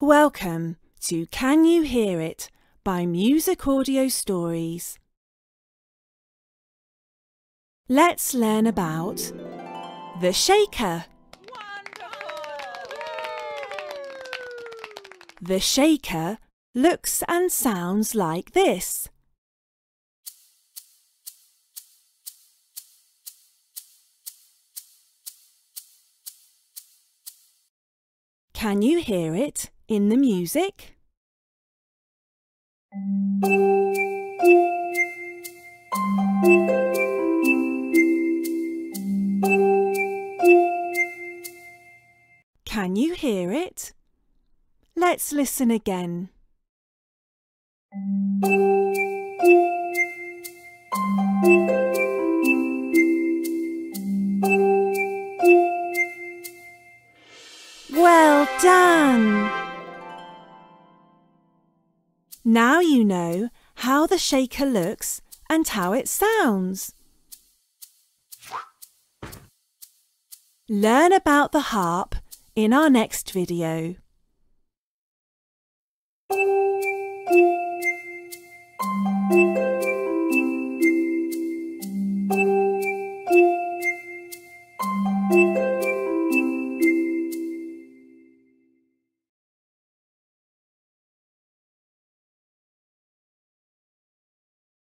Welcome to Can You Hear It by Music Audio Stories. Let's learn about the shaker. The shaker looks and sounds like this. Can you hear it in the music? Can you hear it? Let's listen again. Well done! Now you know how the shaker looks and how it sounds. Learn about the harp in our next video. Thank you.